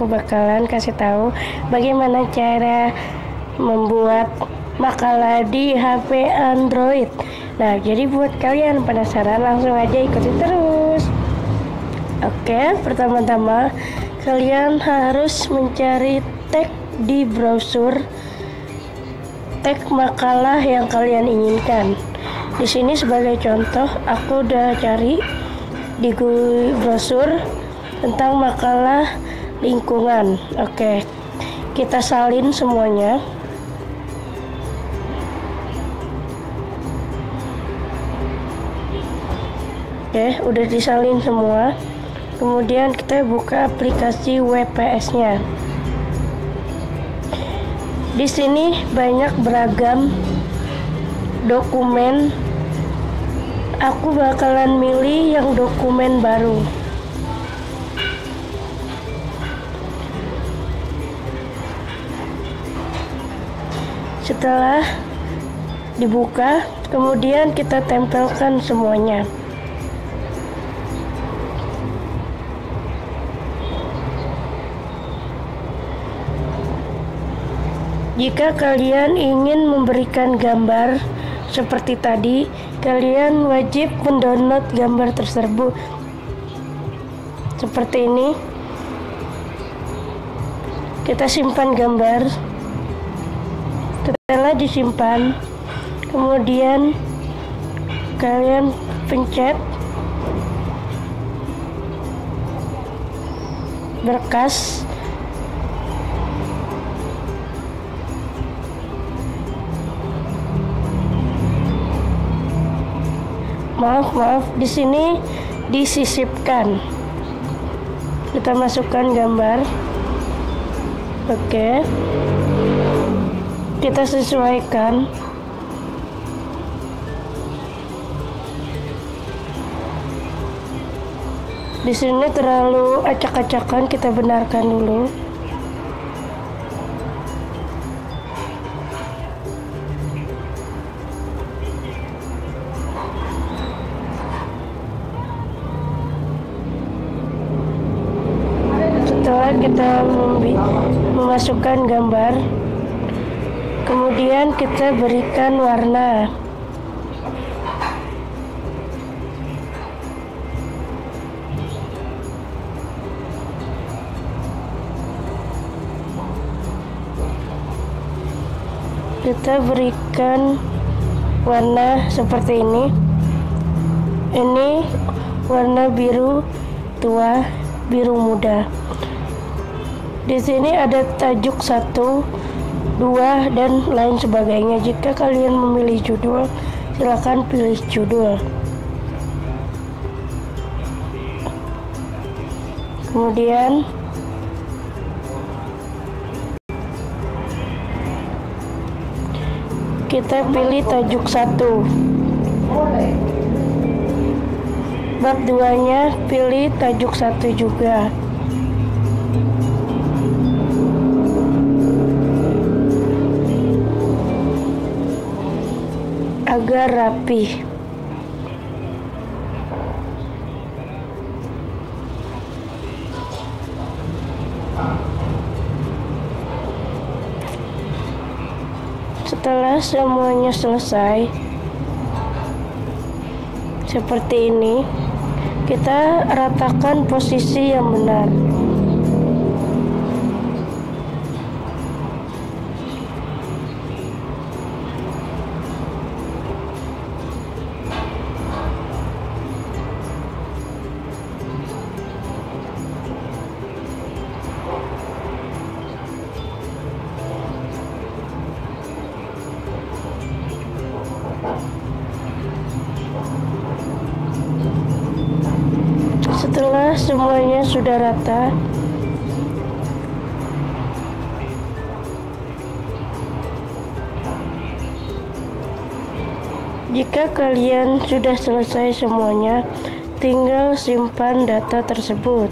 aku bakalan kasih tahu bagaimana cara membuat makalah di HP Android. Nah, jadi buat kalian penasaran langsung aja ikuti terus. Oke, pertama-tama kalian harus mencari tag di browser tag makalah yang kalian inginkan. Di sini sebagai contoh, aku udah cari di Google browser tentang makalah lingkungan. Oke, kita salin semuanya. Oke, udah disalin semua. Kemudian kita buka aplikasi WPS-nya. Di sini banyak beragam dokumen aku bakalan milih yang dokumen baru setelah dibuka kemudian kita tempelkan semuanya jika kalian ingin memberikan gambar seperti tadi, kalian wajib mendownload gambar tersebut. Seperti ini. Kita simpan gambar. Setelah disimpan, kemudian kalian pencet. Berkas. Maaf maaf di sini disisipkan. Kita masukkan gambar. Oke kita sesuaikan. Di sini terlalu acak-acakan kita benarkan dulu. Setelah kita memasukkan gambar kemudian kita berikan warna. Kita berikan warna seperti ini. Ini warna biru tua biru muda. Di sini ada tajuk satu, dua, dan lain sebagainya. Jika kalian memilih judul, silakan pilih judul. Kemudian kita pilih tajuk satu. Bab duanya pilih tajuk satu juga. Agar rapi. Setelah semuanya selesai, seperti ini, kita ratakan posisi yang benar. Setelah semuanya sudah rata, jika kalian sudah selesai semuanya, tinggal simpan data tersebut.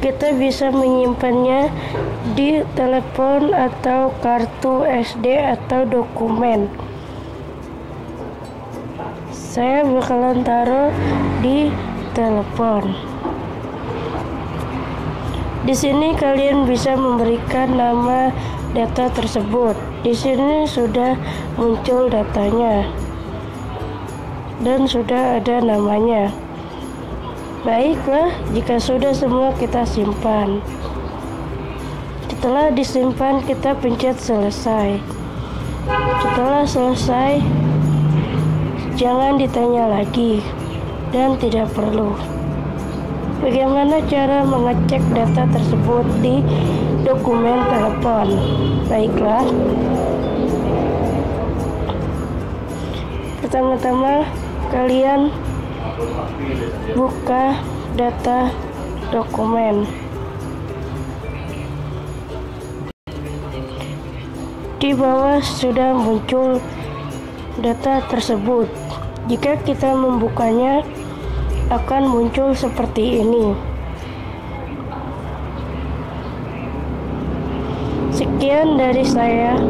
Kita bisa menyimpannya di telepon atau kartu SD atau dokumen. Saya bakalan taruh di telepon. Di sini kalian bisa memberikan nama data tersebut. Di sini sudah muncul datanya dan sudah ada namanya. Baiklah, jika sudah semua kita simpan. Setelah disimpan, kita pencet selesai. Setelah selesai, jangan ditanya lagi dan tidak perlu. Bagaimana cara mengecek data tersebut di dokumen telepon? Baiklah. Pertama-tama kalian buka data dokumen. Di bawah sudah muncul data tersebut. Jika kita membukanya, akan muncul seperti ini. Sekian dari saya.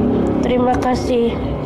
Terima kasih.